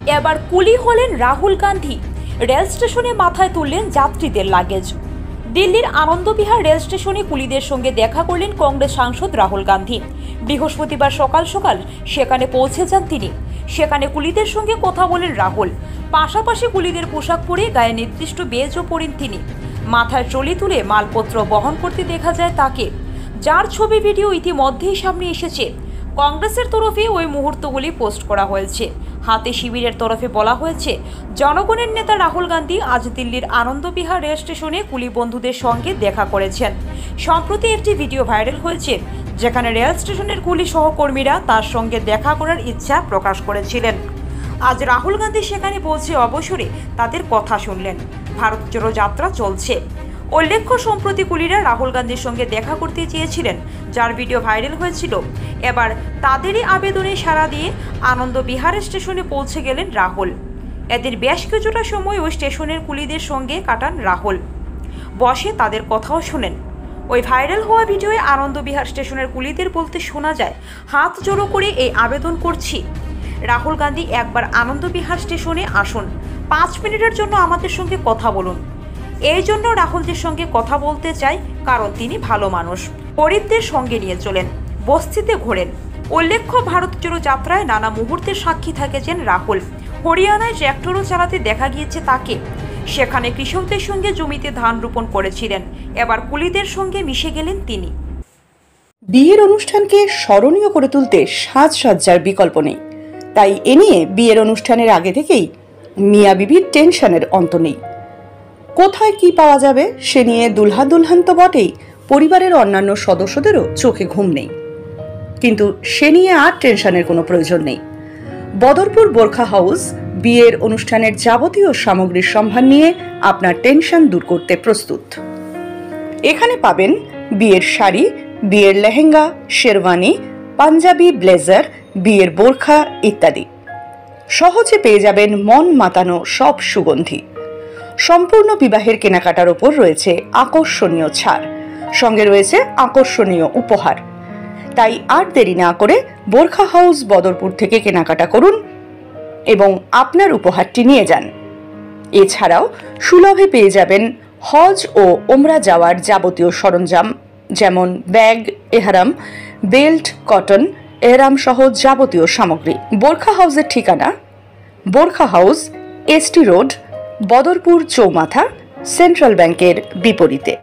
এবার কুলি হলেন রাহুল গান্ধী। রেল স্টেশনে মাথায় তুললেন যাত্রীদের লাগেজ। দিল্লির আনন্দবিহার রেল স্টেশনে কুলিদের সঙ্গে দেখা করলেন কংগ্রেস সাংসদ রাহুল গান্ধী। বৃহস্পতিবার সকাল সকাল সেখানে পৌঁছে যান তিনি। সেখানে কুলিদের সঙ্গে কথা বলেন রাহুল। পাশাপাশি কুলিদের পোশাক পরে গায়ে নির্দিষ্ট বেজও পরেন তিনি। মাথায় ট্রলি তুলে মালপত্র বহন করতে দেখা যায় তাকে। যার ছবি, ভিডিও ইতিমধ্যেই সামনে এসেছে। কংগ্রেসের তরফে ওই মুহূর্তগুলি পোস্ট করা হয়েছে। হাতে শিবিরের তরফে বলা হয়েছে, জনগণের নেতা রাহুল গান্ধী আজ দিল্লির আনন্দবিহার রেল স্টেশনে কুলি বন্ধুদের সঙ্গে দেখা করেছেন। সম্প্রতি একটি ভিডিও ভাইরাল হয়েছে, যেখানে রেল স্টেশনের কুলি সহকর্মীরা তার সঙ্গে দেখা করার ইচ্ছা প্রকাশ করেছিলেন। আজ রাহুল গান্ধী সেখানে পৌঁছে অবসরে তাদের কথা শুনলেন। ভারত জোড়ো যাত্রা চলছে। উল্লেখ্য সম্প্রতি কুলিরা রাহুল গান্ধীর সঙ্গে দেখা করতে চেয়েছিলেন, যার ভিডিও ভাইরাল হয়েছিল। এবার তাদেরই আবেদনে সাড়া দিয়ে আনন্দ বিহার স্টেশনে পৌঁছে গেলেন রাহুল। এদের বেশ কিছুটা সময় ওই স্টেশনের কুলিদের সঙ্গে কাটান রাহুল। বসে তাদের কথাও শোনেন। ওই ভাইরাল হওয়া ভিডিওয়ে আনন্দ বিহার স্টেশনের কুলিদের বলতে শোনা যায়, হাত জড়ো করে এই আবেদন করছি। রাহুল গান্ধী একবার আনন্দবিহার স্টেশনে আসুন। পাঁচ মিনিটের জন্য আমাদের সঙ্গে কথা বলুন। এই জন্য রাহুলদের সঙ্গে কথা বলতে চাই কারণ তিনি ভালো মানুষ। গরিবদের সঙ্গে নিয়ে চলেন, বস্তিতে ঘোরেন। উল্লেখ্য, ভারত জোড়ো যাত্রায় নানা মুহূর্তের সাক্ষী থাকেছেন রাহুল। হরিয়ানায় ট্র্যাক্টরও চালাতে দেখা গিয়েছে তাকে। সেখানে কৃষকদের সঙ্গে জমিতে ধান রোপণ করেছিলেন। এবার কুলিদের সঙ্গে মিশে গেলেন তিনি। বিয়ের অনুষ্ঠানকে স্মরণীয় করে তুলতে সাজসজ্জার বিকল্প নেই। তাই এ নিয়ে বিয়ের অনুষ্ঠানের আগে থেকেই মিয়া বিবির টেনশনের অন্ত নেই। কোথায় কি পাওয়া যাবে সে নিয়ে দুলহা দুলহান তো বটেই। পরিবারের অন্যান্য সদস্যদেরও চোখে ঘুম নেই। কিন্তু সে নিয়ে আর টেনশনের কোনো প্রয়োজন নেই। বদরপুর বোরখা হাউস বিয়ের অনুষ্ঠানের যাবতীয় সামগ্রীর সম্ভার নিয়ে আপনার টেনশন দূর করতে প্রস্তুত। এখানে পাবেন বিয়ের শাড়ি, বিয়ের লেহেঙ্গা, শেরওয়ানি, পাঞ্জাবি, ব্লেজার, বিয়ের বোরখা ইত্যাদি। সহজে পেয়ে যাবেন মন মাতানো সব সুগন্ধি। সম্পূর্ণ বিবাহের কেনাকাটার ওপর রয়েছে আকর্ষণীয় ছাড়। সঙ্গে রয়েছে আকর্ষণীয় উপহার। তাই আর দেরি না করে বোরখা হাউস বদরপুর থেকে কেনাকাটা করুন এবং আপনার উপহারটি নিয়ে যান। এছাড়াও সুলভে পেয়ে যাবেন হজ ও ওমরা যাওয়ার যাবতীয় সরঞ্জাম যেমন ব্যাগ, এহারাম, বেল্ট, কটন, এহরাম সহ যাবতীয় সামগ্রী। বোরখা হাউসের ঠিকানা Borkha house, ST road Badarpur চৌমাথা সেন্ট্রাল ব্যাংকের বিপরীতে।